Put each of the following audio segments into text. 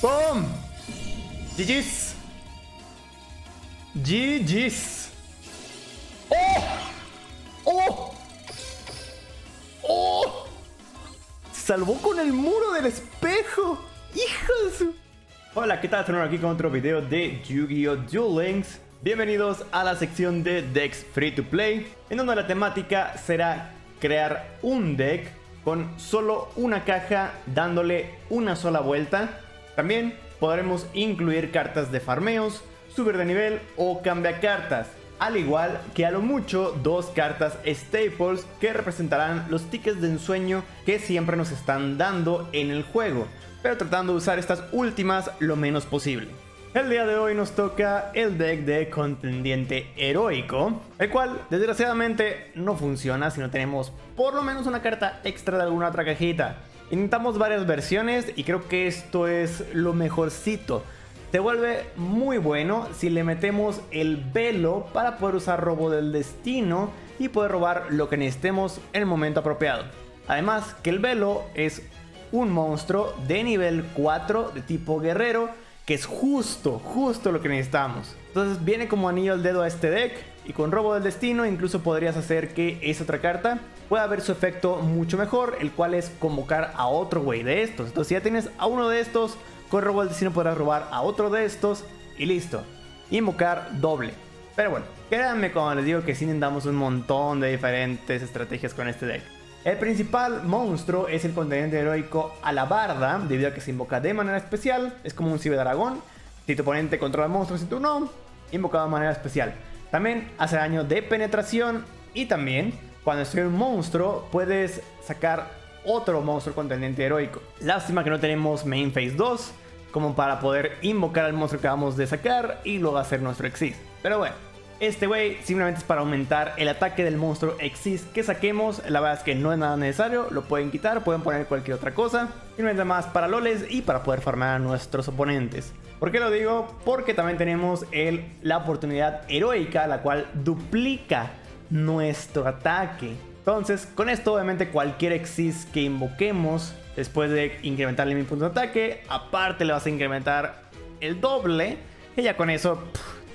¡Pum! GG's. GG's. ¡Oh! ¡Oh! ¡Oh! salvó con el muro del espejo. ¡Hijos! Hola, ¿qué tal? Estoy aquí con otro video de Yu-Gi-Oh! Duel Links. Bienvenidos a la sección de decks free to play, en donde la temática será crear un deck con solo una caja dándole una sola vuelta. También podremos incluir cartas de farmeos, subir de nivel o cambiar cartas. Al igual que a lo mucho dos cartas staples que representarán los tickets de ensueño que siempre nos están dando en el juego, pero tratando de usar estas últimas lo menos posible. El día de hoy nos toca el deck de contendiente heroico, el cual desgraciadamente no funciona si no tenemos por lo menos una carta extra de alguna otra cajita. Intentamos varias versiones y creo que esto es lo mejorcito. Se vuelve muy bueno si le metemos el velo para poder usar robo del destino y poder robar lo que necesitemos en el momento apropiado. Además que el velo es un monstruo de nivel 4 de tipo guerrero que es justo, justo lo que necesitamos. Entonces viene como anillo al dedo a este deck y con robo del destino incluso podrías hacer que esa otra carta pueda ver su efecto mucho mejor, el cual es convocar a otro güey de estos. Entonces si ya tienes a uno de estos, con robo del destino podrás robar a otro de estos y listo. Invocar doble. Pero bueno, créanme cuando les digo que sí necesitamos un montón de diferentes estrategias con este deck. El principal monstruo es el contendiente heroico Alabarda, debido a que se invoca de manera especial. Es como un ciberdragón. Si tu oponente controla monstruos y tú no, invocado de manera especial. También hace daño de penetración y también cuando estoy un monstruo puedes sacar otro monstruo contendiente heroico. Lástima que no tenemos Main Phase 2 como para poder invocar al monstruo que acabamos de sacar y luego hacer nuestro Exis. Pero bueno, este güey simplemente es para aumentar el ataque del monstruo Exis que saquemos. La verdad es que no es nada necesario, lo pueden quitar, pueden poner cualquier otra cosa. Simplemente más para loles y para poder farmar a nuestros oponentes. ¿Por qué lo digo? Porque también tenemos el, la oportunidad heroica, la cual duplica nuestro ataque. Entonces, con esto obviamente cualquier Exis que invoquemos después de incrementarle mi punto de ataque, aparte le vas a incrementar el doble. Y ya con eso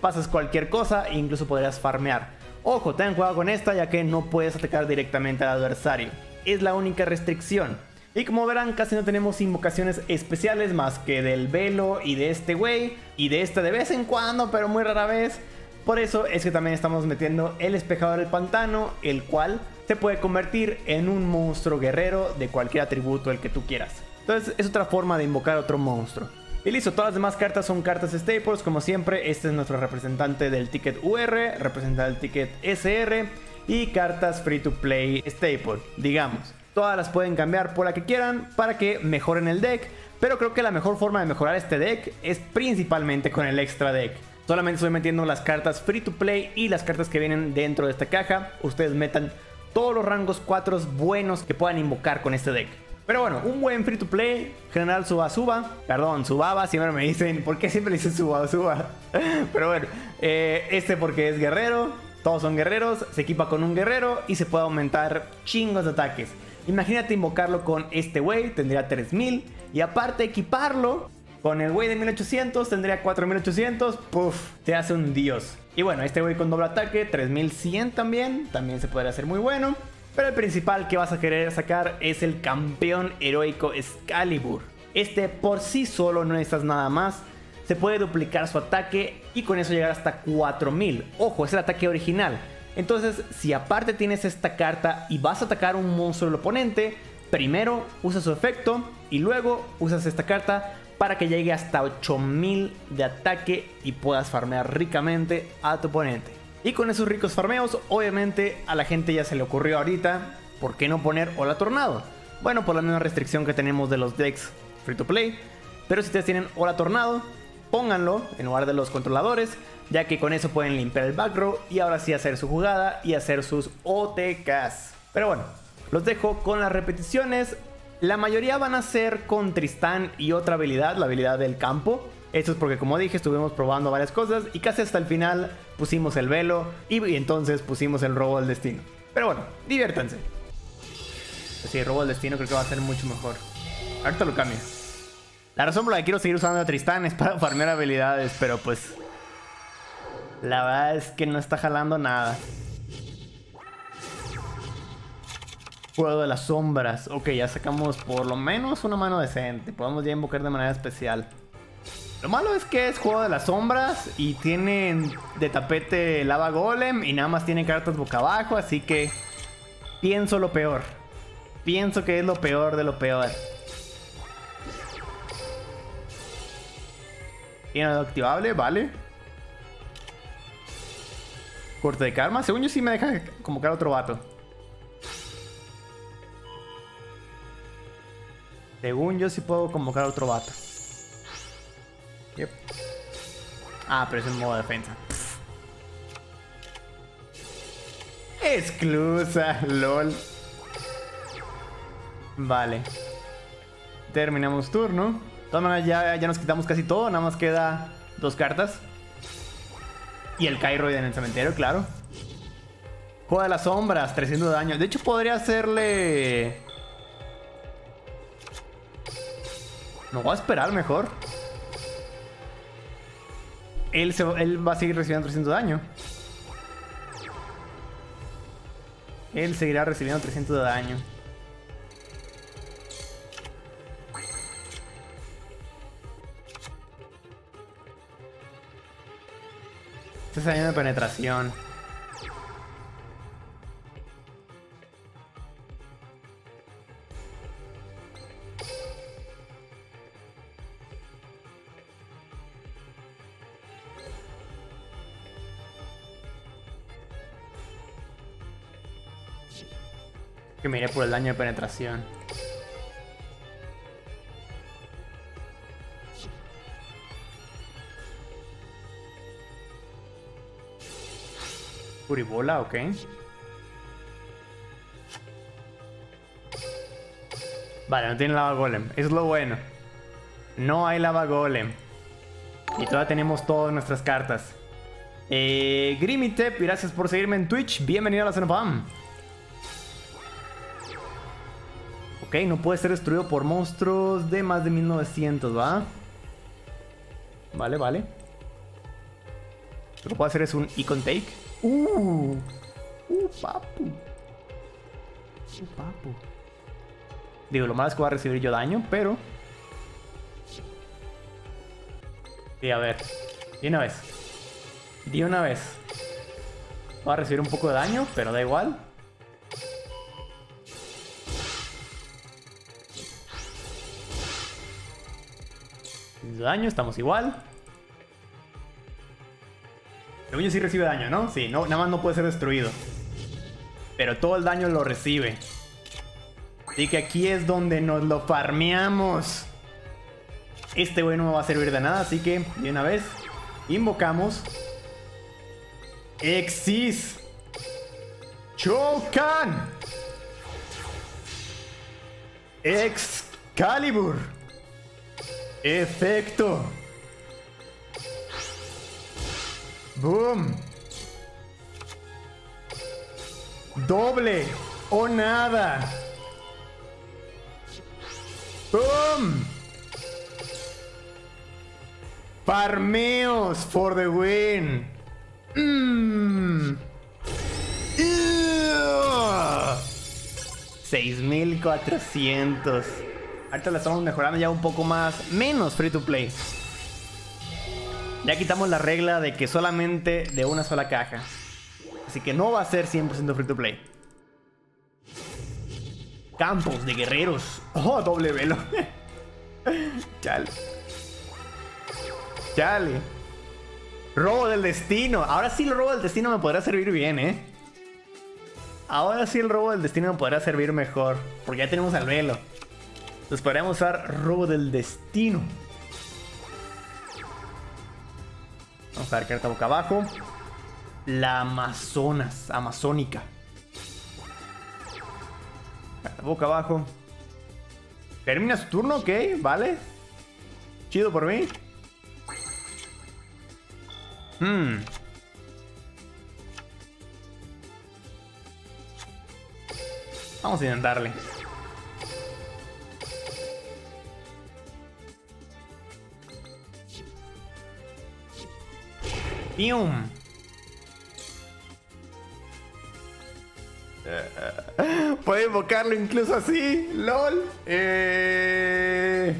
pasas cualquier cosa e incluso podrías farmear. Ojo, ten cuidado con esta ya que no puedes atacar directamente al adversario. Es la única restricción. Y como verán, casi no tenemos invocaciones especiales más que del velo y de este güey. Y de este de vez en cuando, pero muy rara vez. Por eso es que también estamos metiendo el espejador del pantano, el cual se puede convertir en un monstruo guerrero de cualquier atributo el que tú quieras. Entonces es otra forma de invocar otro monstruo. Y listo, todas las demás cartas son cartas staples, como siempre, este es nuestro representante del ticket UR, representa el ticket SR y cartas free to play staple, digamos. Todas las pueden cambiar por la que quieran para que mejoren el deck, pero creo que la mejor forma de mejorar este deck es principalmente con el extra deck. Solamente estoy metiendo las cartas free to play y las cartas que vienen dentro de esta caja. Ustedes metan todos los rangos 4 buenos que puedan invocar con este deck. Pero bueno, un buen free to play, General Suba Suba, perdón, Subaba, siempre me dicen, ¿por qué siempre dicen Suba Suba? Pero bueno, eh, este porque es guerrero, todos son guerreros, se equipa con un guerrero y se puede aumentar chingos de ataques. Imagínate invocarlo con este güey, tendría 3000 y aparte equiparlo con el güey de 1800 tendría 4800, puff, te hace un dios. Y bueno, este güey con doble ataque, 3100 también, también se podría hacer muy bueno. Pero el principal que vas a querer sacar es el campeón heroico Excalibur. Este por sí solo no necesitas nada más. Se puede duplicar su ataque y con eso llegar hasta 4000. Ojo, es el ataque original. Entonces, si aparte tienes esta carta y vas a atacar un monstruo del oponente, primero usa su efecto y luego usas esta carta para que llegue hasta 8000 de ataque y puedas farmear ricamente a tu oponente. Y con esos ricos farmeos, obviamente a la gente ya se le ocurrió ahorita, ¿por qué no poner Hola Tornado? Bueno, por la misma restricción que tenemos de los decks free to play. Pero si ustedes tienen Hola Tornado, pónganlo en lugar de los controladores, ya que con eso pueden limpiar el back row y ahora sí hacer su jugada y hacer sus OTKs. Pero bueno, los dejo con las repeticiones. La mayoría van a ser con Tristán y otra habilidad, la habilidad del campo. Esto es porque como dije estuvimos probando varias cosas y casi hasta el final pusimos el velo y, entonces pusimos el robo del destino. Pero bueno, diviértanse. Sí, robo del destino creo que va a ser mucho mejor. Ahorita lo cambio. La razón por la que quiero seguir usando a Tristán es para farmear habilidades, pero pues... La verdad es que no está jalando nada. Juego de las sombras. Ok, ya sacamos por lo menos una mano decente. Podemos ya invocar de manera especial. Lo malo es que es juego de las sombras y tienen de tapete lava golem y nada más tiene cartas boca abajo, así que pienso lo peor. Pienso que es lo peor de lo peor. Tiene activable, vale. Corte de karma. Según yo sí me deja convocar a otro vato. Según yo sí puedo convocar a otro vato. Yep. Ah, pero es en modo defensa. Exclusa, lol. Vale. Terminamos turno. De todas maneras ya, ya nos quitamos casi todo. Nada más queda dos cartas. Y el Kyroid en el cementerio, claro. Juego de las sombras, 300 de daño. De hecho, podría hacerle... No voy a esperar mejor. Él, se, él va a seguir recibiendo 300 de daño. Él seguirá recibiendo 300 de daño. Este es daño de penetración. Me iré por el daño de penetración. Puribola, ok. Vale, no tiene lava golem. Es lo bueno. No hay lava golem. Y todavía tenemos todas nuestras cartas. Eh, Grimitep, gracias por seguirme en Twitch. Bienvenido a la Cenopam. Ok, no puede ser destruido por monstruos de más de 1900, ¿va? Vale, vale. Lo que puedo hacer es un Icon Take. Uh, uh, papu. Uh, papu. Digo, lo malo es que voy a recibir yo daño, pero... Sí, a ver. De una vez. De una vez. Voy a recibir un poco de daño, pero da igual. Daño, estamos igual. El niño sí recibe daño, ¿no? Sí, no, nada más no puede ser destruido. Pero todo el daño lo recibe. Así que aquí es donde nos lo farmeamos. Este güey no me va a servir de nada, así que de una vez invocamos Exis Chocan Excalibur Efecto. Boom. Doble o nada. Boom. Farmeos for the win. Mm. 6400. Ahorita la estamos mejorando ya un poco más, menos free to play. Ya quitamos la regla de que solamente de una sola caja. Así que no va a ser 100% free to play. Campos de guerreros. Oh, doble velo. Chale. Chale. Robo del destino. Ahora sí el robo del destino me podrá servir bien, ¿eh? Ahora sí el robo del destino me podrá servir mejor. Porque ya tenemos al velo. Entonces podríamos usar robo del destino. Vamos a ver carta boca abajo. La Amazonas, Amazónica. Carta boca abajo. Termina su turno, ok, vale. Chido por mí. Hmm. Vamos a intentarle. ¡Pium! Puede invocarlo incluso así. LOL. Eh...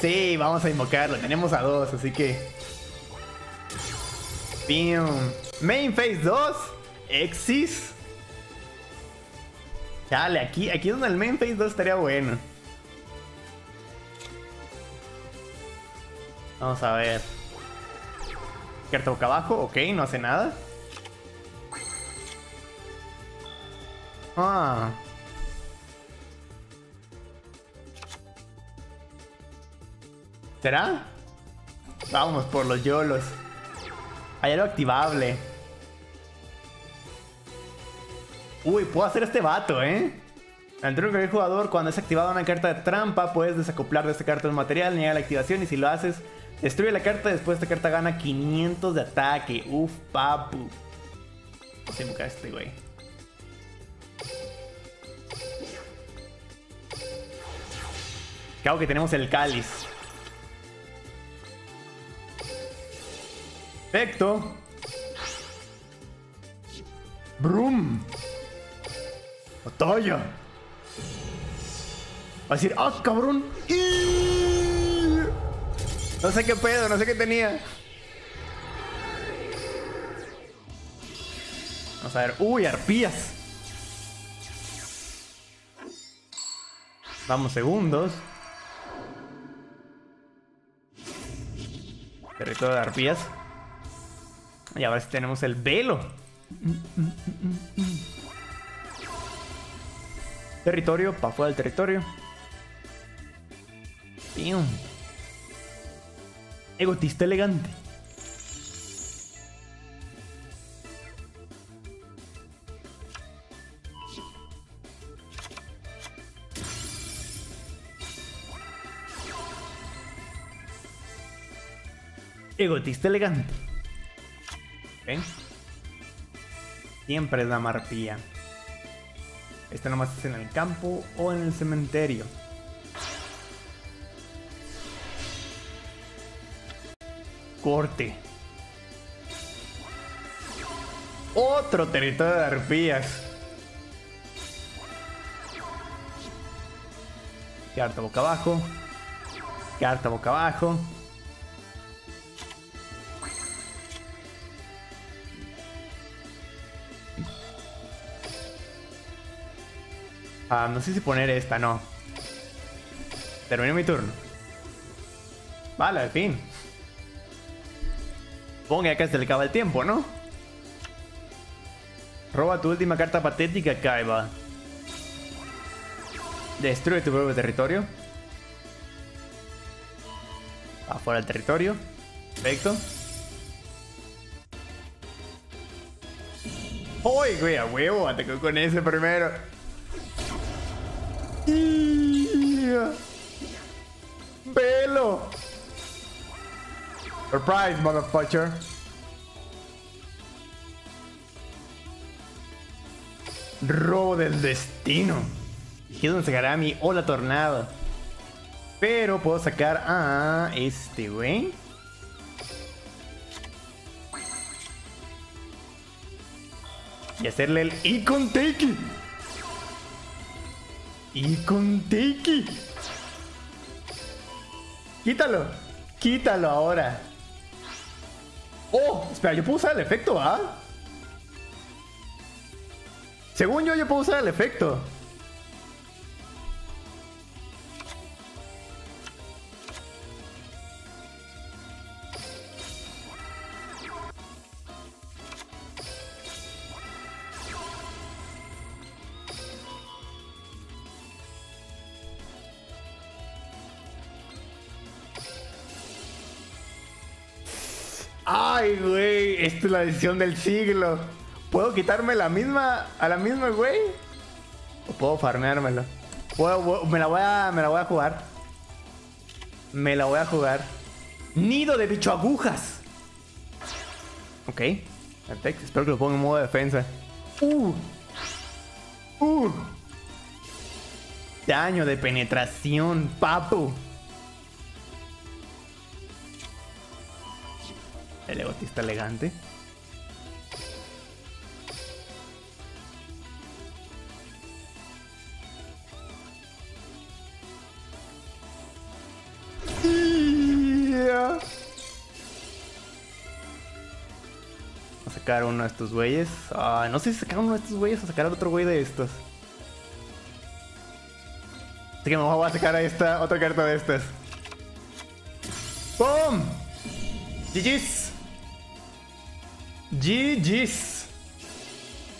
Sí, vamos a invocarlo. Tenemos a dos, así que. ¡Pium! Main Phase 2. Exis. Chale, aquí, aquí es donde el Main Phase 2 estaría bueno. Vamos a ver. Carta boca abajo, ok, no hace nada. Ah. ¿Será? Vamos por los yolos. Hay algo activable. Uy, puedo hacer este vato, ¿eh? Al turno del jugador, cuando es activada una carta de trampa, puedes desacoplar de esta carta un material, niega la activación y si lo haces, destruye la carta. Después esta carta gana 500 de ataque. Uf, papu. Vamos a invocar a este güey. Claro que tenemos el cáliz. Perfecto. Brum. Otoyo. Va a decir, ¡ah, cabrón! No sé qué pedo, no sé qué tenía. Vamos a ver. ¡Uy, arpías! Vamos segundos. Territorio de arpías. Y ahora sí tenemos el velo. Territorio, para fuera del territorio. Pium. Egotista elegante. Egotista elegante. ¿Ven? Siempre es la marpilla. Esta nomás es en el campo o en el cementerio. Otro territorio de arpías. Carta boca abajo. Carta boca abajo. Ah, no sé si poner esta, no. Termino mi turno. Vale, al fin. Ponga que se le acaba el tiempo, ¿no? Roba tu última carta patética, Kaiba. Destruye tu propio territorio. Afuera del territorio. Perfecto. ¡Uy, güey! A huevo, atacó con ese primero. Surprise, motherfucker. Robo del destino. Aquí es donde sacará mi Hola Tornado. Pero puedo sacar a este, güey. Y hacerle el Icon Take. Icon Take. Quítalo. Quítalo ahora. Oh, espera, yo puedo usar el efecto, ¿ah? Según yo, yo puedo usar el efecto. Esta es la decisión del siglo. ¿Puedo quitarme la misma a la misma, güey? ¿O puedo farmeármelo? me, la voy a, me la voy a jugar. Me la voy a jugar. Nido de bicho agujas. Ok. Perfecto. Espero que lo ponga en modo de defensa. Uh. Uh. Daño de penetración, papu. El egotista elegante. A sacar uno de estos güeyes. Ah, no sé si sacar uno de estos güeyes o sacar otro güey de estos. Así que me voy a sacar a esta, otra carta de estas. ¡Pum! GG's. GG's.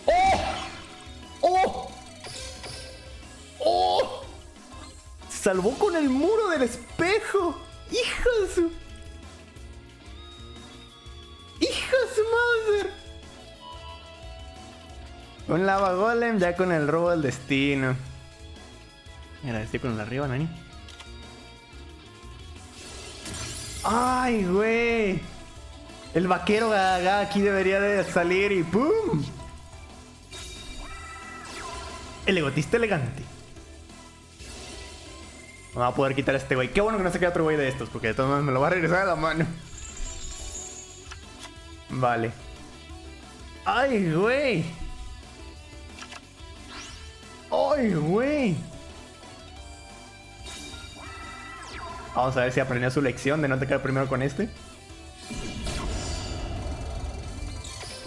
¡Oh! ¡Oh! ¡Oh! salvó con el muro del espejo. ¡Hijo de su... ¡Hijo de su madre! Un lava golem ya con el robo del destino. Estoy con el arriba, Nani. ¡Ay, güey! El vaquero aquí debería de salir y ¡pum! El egotista elegante. Me va a poder quitar este güey. Qué bueno que no se quede otro güey de estos, porque de todas maneras me lo va a regresar a la mano. Vale. ¡Ay, güey! ¡Ay, güey! Vamos a ver si aprendió su lección de no te primero con este.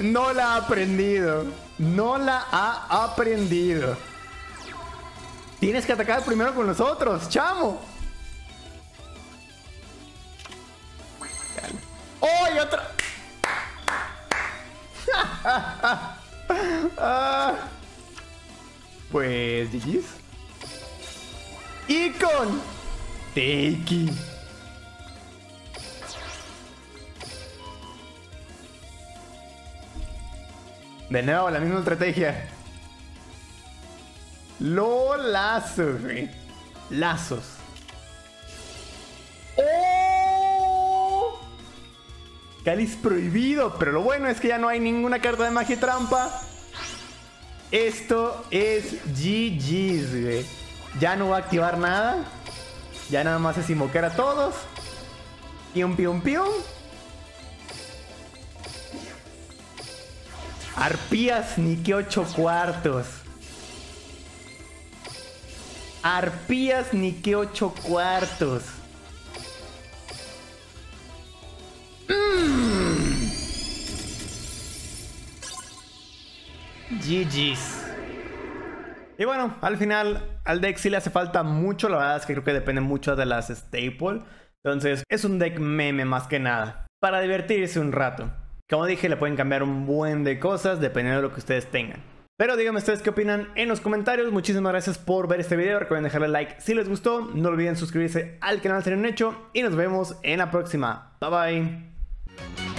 No la ha aprendido. No la ha aprendido. Tienes que atacar primero con nosotros, chamo. ¡Oh, y otra! Pues, GG's. Y con. De nuevo, la misma estrategia. Lo lazo, güey. Lazos. ¡Oh! Cáliz prohibido, pero lo bueno es que ya no hay ninguna carta de magia y trampa. Esto es GG's, güey. Ya no va a activar nada. Ya nada más es invocar a todos. Pium, pium, pium. Arpías ni que ocho cuartos. Arpías ni que ocho cuartos. Mm. GG's. Y bueno, al final al deck sí le hace falta mucho. La verdad es que creo que depende mucho de las staple. Entonces es un deck meme más que nada. Para divertirse un rato. Como dije, le pueden cambiar un buen de cosas dependiendo de lo que ustedes tengan. Pero díganme ustedes qué opinan en los comentarios. Muchísimas gracias por ver este video. Recuerden dejarle like si les gustó. No olviden suscribirse al canal si no han hecho. Y nos vemos en la próxima. Bye bye.